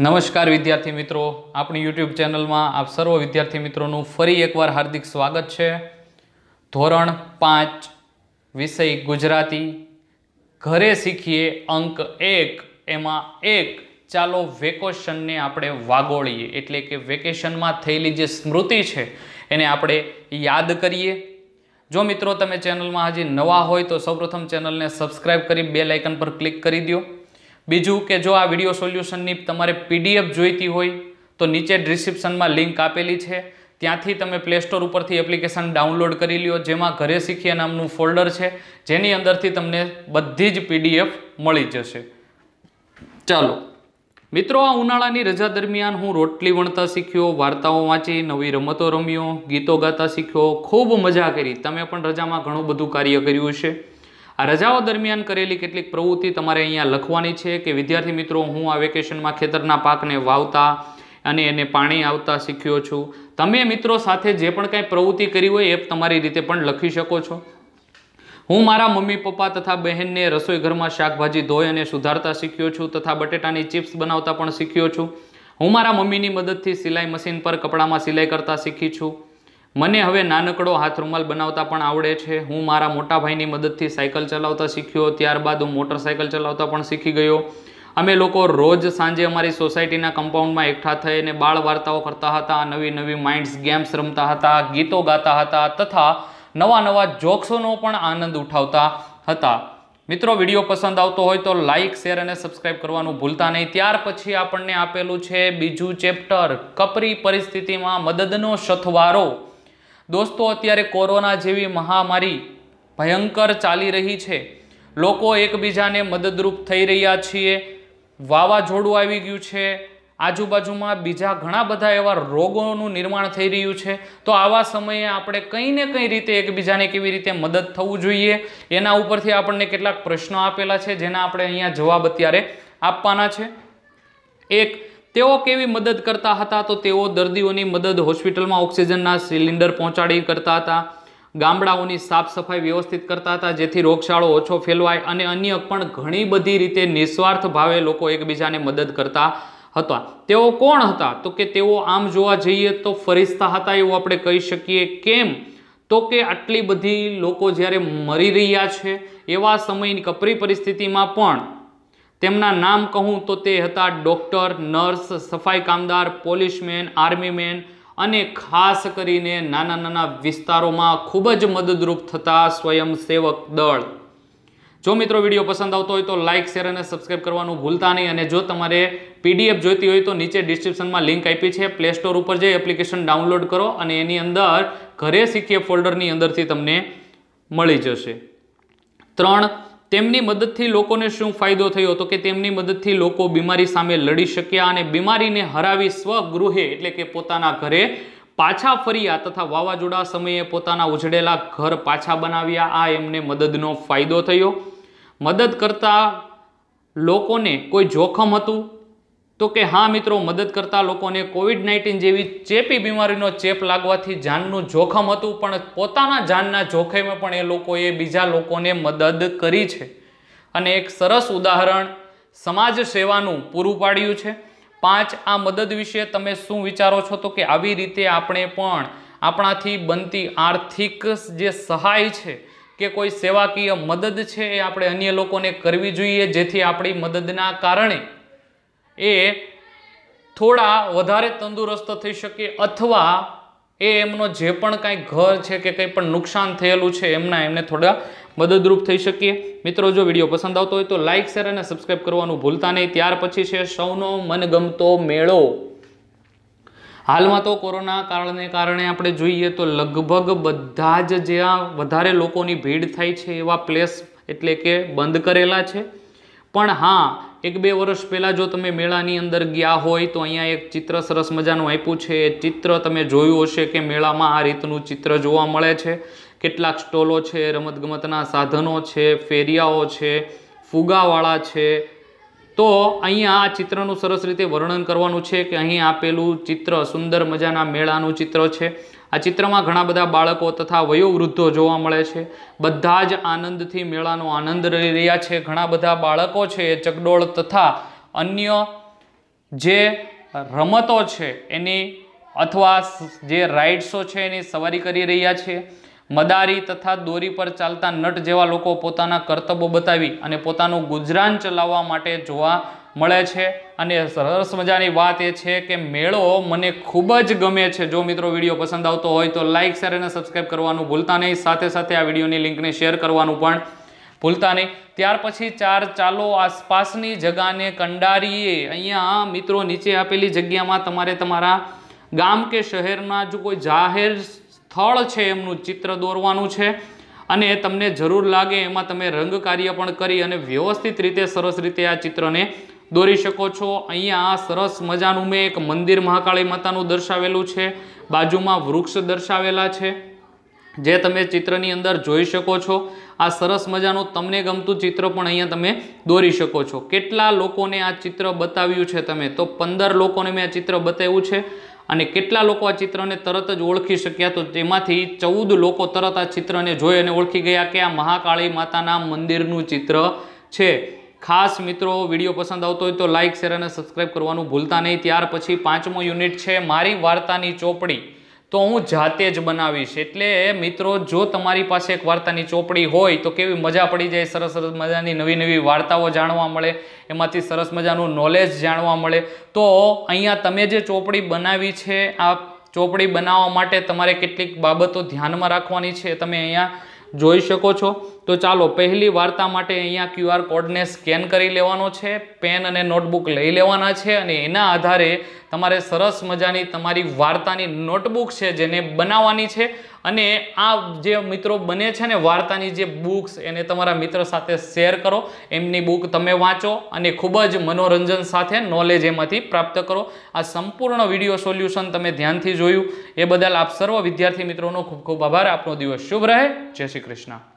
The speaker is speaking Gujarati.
નમસ્કાર વિદ્યાર્થી મિત્રો. આપણી યુટ્યુબ ચેનલમાં આપ સર્વ વિદ્યાર્થી મિત્રોનું ફરી એકવાર હાર્દિક સ્વાગત છે. ધોરણ પાંચ, વિષય ગુજરાતી. ઘરે શીખીએ અંક એક. એમાં એક, ચાલો વેકેશનને આપણે વાગોળીએ. એટલે કે વેકેશનમાં થયેલી જે સ્મૃતિ છે, એને આપણે યાદ કરીએ. જો મિત્રો તમે ચેનલમાં હજી નવા હોય તો સૌપ્રથમ ચેનલને સબસ્ક્રાઈબ કરી, બેલ આઇકન પર ક્લિક કરી દો બીજું કે જો આ વીડિયો સોલ્યુશનની તમારે પીડીએફ જોઈતી હોય, તો નીચે ડિસ્ક્રિપ્શનમાં લિંક આપેલી છે. ત્યાંથી તમે પ્લે સ્ટોર ઉપરથી એપ્લિકેશન ડાઉનલોડ કરી લ્યો, જેમાં ઘરે શીખીએ નામનું ફોલ્ડર છે, જેની અંદરથી તમને બધી જ પીડીએફ મળી જશે. ચાલો. મિત્રો, આ ઉનાળાની રજા દરમિયાન હું રોટલી વણતા શીખ્યો, વાર્તાઓ વાંચી, નવી રમતો રમ્યો, ગીતો ગાતા શીખ્યો, ખૂબ મજા કરી. તમે પણ રજામાં ઘણું બધું કાર્ય કર્યું છે આ રજાઓ દરમિયાન કરેલી કેટલીક પ્રવૃત્તિ તમારે અહીંયા લખવાની છે કે વિદ્યાર્થી મિત્રો, હું આ વેકેશનમાં ખેતરના પાકને વાવતા અને એને પાણી આવતા શીખ્યો છું. તમે મિત્રો સાથે જે પણ કાંઈ પ્રવૃત્તિ કરી હોય એ તમારી રીતે પણ લખી શકો છો. હું મારા મમ્મી, પપ્પા તથા બહેનને રસોઈ ઘરમાં શાકભાજી ધોઈ અને સુધારતા શીખ્યો છું તથા બટેટાની ચિપ્સ બનાવતા પણ શીખ્યો છું. હું મારા મમ્મીની મદદથી સિલાઈ મશીન પર કપડામાં સિલાઈ કરતા શીખી છું. મને હવે નાનકડો હાથ રૂમાલ બનાવતા પણ આવડે છે. હું મારા મોટા ભાઈની મદદથી સાયકલ ચલાવતા શીખ્યો, ત્યારબાદ હું મોટરસાયકલ ચલાવતા પણ શીખી ગયો. અમે લોકો રોજ સાંજે અમારી સોસાયટીના કમ્પાઉન્ડમાં એકઠા થઈને બાળ વાર્તાઓ કરતા હતા, નવી નવી માઇન્ડ્સ ગેમ્સ રમતા હતા, ગીતો ગાતા હતા તથા નવા નવા જોક્સોનો પણ આનંદ ઉઠાવતા હતા. મિત્રો, વીડિયો પસંદ આવતો હોય તો લાઇક શેર અને સબસ્ક્રાઇબ કરવાનું ભૂલતા નહીં. ત્યાર પછી આપણને આપેલું છે બીજું ચેપ્ટર, કપરી પરિસ્થિતિમાં મદદનો સથવારો. દોસ્તો, અત્યારે કોરોના જેવી મહામારી ભયંકર ચાલી રહી છે. લોકો એકબીજાને મદદરૂપ થઈ રહ્યા છીએ. વાવાઝોડું આવી ગયું છે. આજુબાજુમાં બીજા ઘણા બધા એવા રોગોનું નિર્માણ થઈ રહ્યું છે. તો આવા સમયે આપણે કંઈ ને કંઈ રીતે એકબીજાને કેવી રીતે મદદ થવું જોઈએ? એના ઉપરથી આપણને કેટલાક પ્રશ્નો આપેલા છે, જેના આપણે અહીંયા જવાબ અત્યારે આપવાના છે. એક તેઓ કેવી મદદ કરતા હતા તો તેઓ દર્દીઓની મદદ હોસ્પિટલમાં ઓક્સિજનના સિલિન્ડર પહોંચાડી કરતા હતા, ગામડાઓની સાફ સફાઈ વ્યવસ્થિત કરતા હતા, જેથી રોગચાળો ઓછો ફેલવાય અને અન્ય પણ ઘણી બધી રીતે નિસ્વાર્થ ભાવે લોકો એકબીજાને મદદ કરતા હતા. તેઓ કોણ હતા? તો કે તેઓ આમ જોવા જઈએ તો ફરિસ્તા હતા એવું આપણે કહી શકીએ. કેમ? તો કે આટલી બધી લોકો જ્યારે મરી રહ્યા છે એવા સમયની કપરી પરિસ્થિતિમાં પણ તેમના નામ કહું તો તે હતા ડૉક્ટર, નર્સ, સફાઈ કામદાર, પોલીસમેન, આર્મીમેન અને ખાસ કરીને નાના નાના વિસ્તારોમાં ખૂબ જ મદદરૂપ થતા સ્વયંસેવક દળ. જો મિત્રો વીડિયો પસંદ આવતો હોય તો લાઇક, શેર અને સબસ્ક્રાઇબ કરવાનું ભૂલતા નહીં અને જો તમારે પીડીએફ જોઈતી હોય તો નીચે ડિસ્ક્રિપ્શનમાં લિંક આપી છે. પ્લે સ્ટોર ઉપર જઈ એપ્લિકેશન ડાઉનલોડ કરો અને એની અંદર ઘરે શીખીએ ફોલ્ડરની અંદરથી તમને મળી જશે. ત્રણ તેમની મદદથી લોકોને શું ફાયદો થયો? તો કે તેમની મદદથી લોકો બીમારી સામે લડી શક્યા અને બીમારીને હરાવી સ્વગૃહે, એટલે કે પોતાના ઘરે પાછા ફર્યા તથા વાવાઝોડા સમયે પોતાના ઉજળેલા ઘર પાછા બનાવ્યા. આ એમને મદદનો ફાયદો થયો. મદદ કરતા લોકોને કોઈ જોખમ હતું? તો કે હા મિત્રો, મદદ કરતા લોકોને કોવિડ નાઇન્ટીન જેવી ચેપી બીમારીનો ચેપ લાગવાથી જાનનું જોખમ હતું, પણ પોતાના જાનના જોખમે પણ એ લોકોએ બીજા લોકોને મદદ કરી છે. અને એક સરસ ઉદાહરણ સમાજ સેવાનું પૂરું પાડ્યું છે. પાંચ, આ મદદ વિશે તમે શું વિચારો છો? તો કે આવી રીતે આપણે પણ આપણાથી બનતી આર્થિક જે સહાય છે કે કોઈ સેવાકીય મદદ છે એ આપણે અન્ય લોકોને કરવી જોઈએ, જેથી આપણી મદદના કારણે એ થોડા વધારે તંદુરસ્ત થઈ શકે અથવા એ એમનો જે પણ કાંઈ ઘર છે કે કંઈ પણ નુકસાન થયેલું છે એમના એમને થોડા મદદરૂપ થઈ શકીએ. મિત્રો, જો વીડિયો પસંદ આવતો હોય તો લાઇક શેર અને સબસ્ક્રાઈબ કરવાનું ભૂલતા નહીં. ત્યાર પછી છે સૌનો મનગમતો મેળો. હાલમાં તો કોરોના કારણને કારણે આપણે જોઈએ તો લગભગ બધા જ જ્યાં વધારે લોકોની ભીડ થાય છે એવા પ્લેસ એટલે કે બંધ કરેલા છે. પણ હા એક બે વર્ષ પહેલાં જો તમે મેળાની અંદર ગયા હોય તો અહીંયા એક ચિત્ર સરસ મજાનું આપ્યું છે. એ ચિત્ર તમે જોયું હશે કે મેળામાં આ રીતનું ચિત્ર જોવા મળે છે. કેટલાક સ્ટોલો છે, રમતગમતના સાધનો છે, ફેરિયાઓ છે, ફુગાવાળા છે. તો અહીંયા આ ચિત્રનું સરસ રીતે વર્ણન કરવાનું છે કે અહીં આપેલું ચિત્ર સુંદર મજાના મેળાનું ચિત્ર છે. આ ચિત્રમાં ઘણા બધા બાળકો તથા વયોવૃદ્ધો જોવા મળે છે. બધા જ આનંદથી મેળાનો આનંદ લઈ રહ્યા છે. ઘણા બધા બાળકો છે, એ ચકડોળ તથા અન્ય જે રમતો છે, એની અથવા જે રાઇડ્સો છે, એની સવારી કરી રહ્યા છે. મદારી તથા દોરી પર ચાલતા નટ જેવા લોકો પોતાના કરતબો બતાવી અને પોતાનું ગુજરાન ચલાવવા માટે જોવા મળે છે. અને સરસ મજાની વાત એ છે કે મેળો મને ખૂબ જ ગમે છે. જો મિત્રો વીડિયો પસંદ આવતો હોય તો લાઇક શેર અને સબસ્ક્રાઈબ કરવાનું ભૂલતા નહીં. સાથે સાથે આ વિડીયોની લિંકને શેર કરવાનું પણ ભૂલતા નહીં. ત્યાર પછી ચાર ચાલો આસપાસની જગાને કંડારીએ. અહીંયા મિત્રો નીચે આપેલી જગ્યામાં તમારે તમારા ગામ કે શહેરના જો કોઈ જાહેર સ્થળ છે એમનું ચિત્ર દોરવાનું છે અને તમને જરૂર લાગે એમાં તમે રંગ કાર્ય પણ કરી અને વ્યવસ્થિત રીતે સરસ રીતે આ ચિત્રને દોરી શકો છો. અહીંયા સરસ મજાનું મેં એક મંદિર મહાકાળી માતાનું દર્શાવેલું છે. બાજુમાં વૃક્ષ દર્શાવેલા છે. જે તમે ચિત્રની અંદર જોઈ શકો છો. આ સરસ મજાનું તમને ગમતું ચિત્ર પણ અહીંયા તમે દોરી શકો છો. કેટલા લોકોને આ ચિત્ર બતાવ્યું છે તમે? તો પંદર લોકોને મેં આ ચિત્ર બતાવ્યું છે. અને કેટલા લોકો આ ચિત્રને તરત જ ઓળખી શક્યા? તો તેમાંથી ચૌદ લોકો તરત આ ચિત્રને જોઈ અને ઓળખી ગયા કે આ મહાકાળી માતાના મંદિરનું ચિત્ર છે. ખાસ મિત્રો, વીડિયો પસંદ આવતો હોય તો લાઇક શેર અને સબસ્ક્રાઈબ કરવાનું ભૂલતા નહીં. ત્યાર પછી પાંચમો યુનિટ છે મારી વાર્તાની ચોપડી. તો હું જાતે જ બનાવીશ. એટલે મિત્રો, જો તમારી પાસે એક વાર્તાની ચોપડી હોય તો કેવી મજા પડી જાય? સરસ સરસ મજાની નવી નવી વાર્તાઓ જાણવા મળે. એમાંથી સરસ મજાનું નોલેજ જાણવા મળે. તો અહીંયા તમે જે ચોપડી બનાવી છે, આ ચોપડી બનાવવા માટે તમારે કેટલીક બાબતો ધ્યાનમાં રાખવાની છે તમે અહીંયા જોઈ શકો છો. તો ચાલો પહેલી વાર્તા માટે અહીંયા ક્યુઆર કોડને સ્કેન કરી લેવાનો છે, પેન અને નોટબુક લઈ લેવાના છે અને એના આધારે તમારે સરસ મજાની તમારી વાર્તાની નોટબુક છે જેને બનાવવાની છે અને આ જે મિત્રો બને છે ને વાર્તાની જે બુક્સ એને તમારા મિત્ર સાથે શેર કરો, એમની બુક તમે વાંચો અને ખૂબ જ મનોરંજન સાથે નોલેજ એમાંથી પ્રાપ્ત કરો. આ સંપૂર્ણ વીડિયો સોલ્યુશન તમે ધ્યાનથી જોયું. એ બદલ આપ સર્વ વિદ્યાર્થી મિત્રોનો ખૂબ ખૂબ આભાર. આપનો દિવસ શુભ રહે. જય શ્રી કૃષ્ણ.